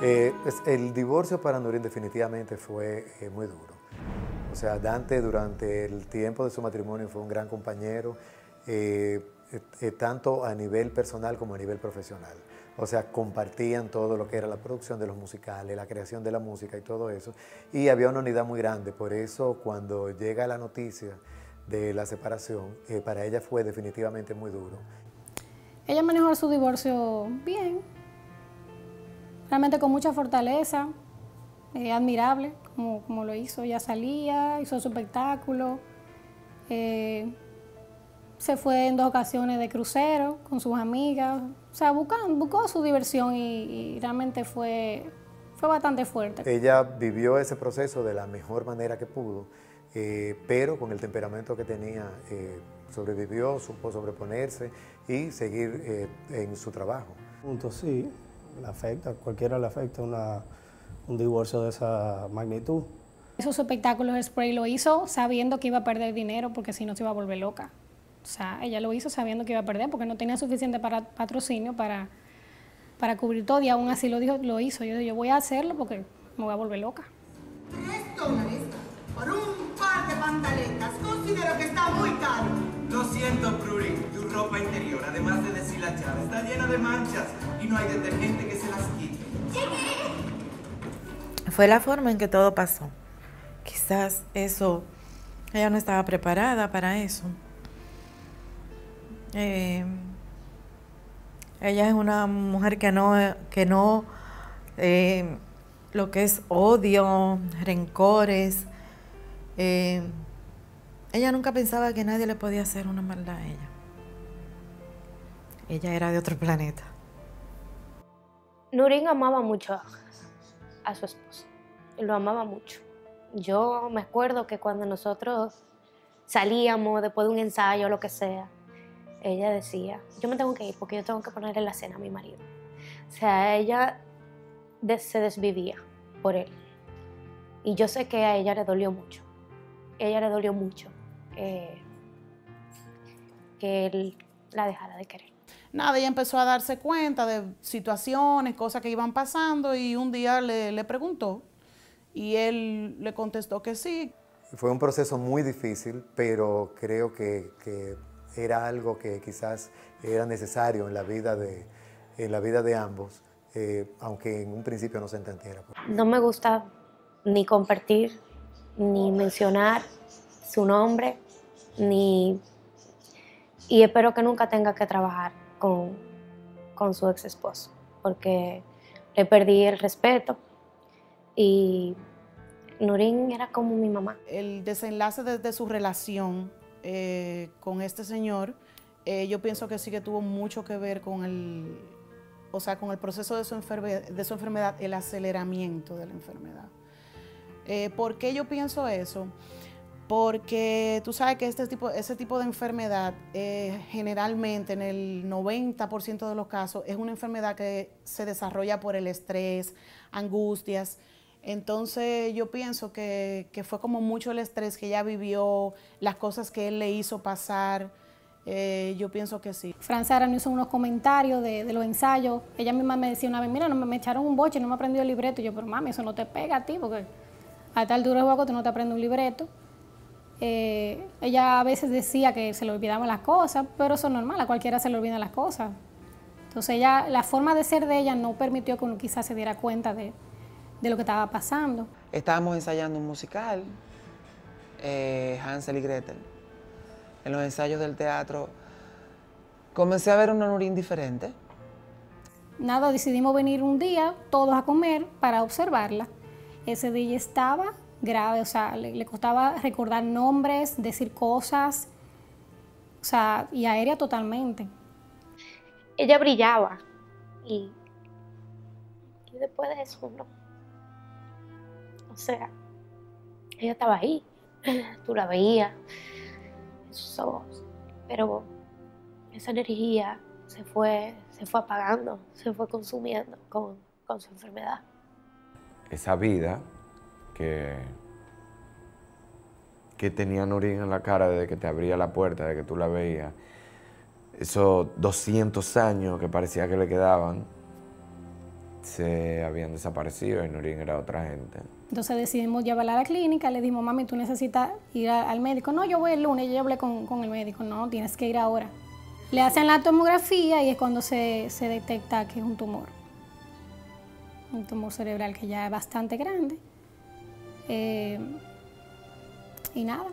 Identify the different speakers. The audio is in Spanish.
Speaker 1: Eh, el divorcio para Nurín definitivamente fue eh, muy duro. O sea, Dante durante el tiempo de su matrimonio fue un gran compañero, eh, tanto a nivel personal como a nivel profesional. O sea, compartían todo lo que era la producción de los musicales, la creación de la música y todo eso. Y había una unidad muy grande. Por eso cuando llega la noticia de la separación, para ella fue definitivamente muy duro.
Speaker 2: Ella manejó su divorcio bien, realmente con mucha fortaleza, eh, admirable como, como, lo hizo. Ella salía, hizo su espectáculo, eh, se fue en dos ocasiones de crucero con sus amigas, o sea, buscó, buscó su diversión y, realmente fue, fue bastante fuerte.
Speaker 1: Ella vivió ese proceso de la mejor manera que pudo, eh, pero con el temperamento que tenía, sobrevivió, supo sobreponerse y seguir en su trabajo.
Speaker 3: Punto, sí, le afecta, cualquiera le afecta una, un divorcio de esa magnitud.
Speaker 2: Esos espectáculos Spray lo hizo sabiendo que iba a perder dinero porque si no se iba a volver loca. O sea, ella lo hizo sabiendo que iba a perder porque no tenía suficiente para, patrocinio para, para cubrir todo y aún así lo, dijo, lo hizo. Yo yo voy a hacerlo porque me voy a volver loca.
Speaker 4: Tres dólares por un par de pantaletas. Considero que está muy caro.
Speaker 5: Lo siento, Pruri. Tu ropa interior, además de está llena de manchas y no hay detergente que se las quite.
Speaker 6: Fue la forma en que todo pasó. Quizás eso, ella no estaba preparada para eso. Eh, ella es una mujer que no, que no, eh, lo que es odio, rencores, eh, ella nunca pensaba que nadie le podía hacer una maldad a ella. Ella era de otro planeta.
Speaker 7: Nurin amaba mucho a, su esposo. Lo amaba mucho. Yo me acuerdo que cuando nosotros salíamos después de un ensayo o lo que sea, ella decía, yo me tengo que ir porque yo tengo que ponerle la cena a mi marido. O sea, ella se desvivía por él. Y yo sé que a ella le dolió mucho. Ella le dolió mucho que él la dejara de querer.
Speaker 8: Nada, ella empezó a darse cuenta de situaciones, cosas que iban pasando y un día le, preguntó y él le contestó que sí.
Speaker 1: Fue un proceso muy difícil, pero creo que, era algo que quizás era necesario en la vida de, en la vida de ambos, eh, aunque en un principio no se entendiera.
Speaker 7: No me gusta ni compartir ni mencionar su nombre ni... Y espero que nunca tenga que trabajar con, con su ex esposo, porque le perdí el respeto y Nurín era como mi mamá.
Speaker 8: El desenlace de, su relación eh, con este señor, eh, yo pienso que sí que tuvo mucho que ver con el, o sea, con el proceso de su, enfermedad, de su enfermedad, el aceleramiento de la enfermedad. Eh, ¿Por qué yo pienso eso? Porque tú sabes que este tipo, ese tipo de enfermedad eh, generalmente en el 90% de los casos es una enfermedad que se desarrolla por el estrés, angustias. Entonces yo pienso que, fue como mucho el estrés que ella vivió, las cosas que él le hizo pasar. Eh, yo pienso que sí.
Speaker 2: Franzara me hizo unos comentarios de, los ensayos. Ella misma me decía una vez, mira, no, me, echaron un boche, no me aprendió el libreto. Y yo, pero mami, eso no te pega a ti, porque a tal duro juego tú no te aprendes un libreto. Eh, ella a veces decía que se le olvidaban las cosas, pero eso es normal, a cualquiera se le olvidan las cosas. Entonces ella, la forma de ser de ella no permitió que uno quizás se diera cuenta de, lo que estaba pasando.
Speaker 9: Estábamos ensayando un musical, eh, Hansel y Gretel. En los ensayos del teatro comencé a ver una Nurín diferente.
Speaker 2: Nada, decidimos venir un día todos a comer para observarla. Ese día estaba grave, o sea, le, costaba recordar nombres, decir cosas, o sea, y aérea totalmente.
Speaker 7: Ella brillaba y, y después de eso no. O sea, ella estaba ahí, tú la veías, sus ojos, pero esa energía se fue, se fue apagando, se fue consumiendo con, con su enfermedad.
Speaker 10: Esa vida que, tenía Nurín en la cara desde que te abría la puerta, de que tú la veías. Esos 200 años que parecía que le quedaban, se habían desaparecido y Nurín era otra gente.
Speaker 2: Entonces decidimos llevarla a la clínica, le dijimos, mami, tú necesitas ir al médico. No, yo voy el lunes, yo hablé con, con el médico. No, tienes que ir ahora. Le hacen la tomografía y es cuando se, se detecta que es un tumor. Un tumor cerebral que ya es bastante grande. Eh, y nada,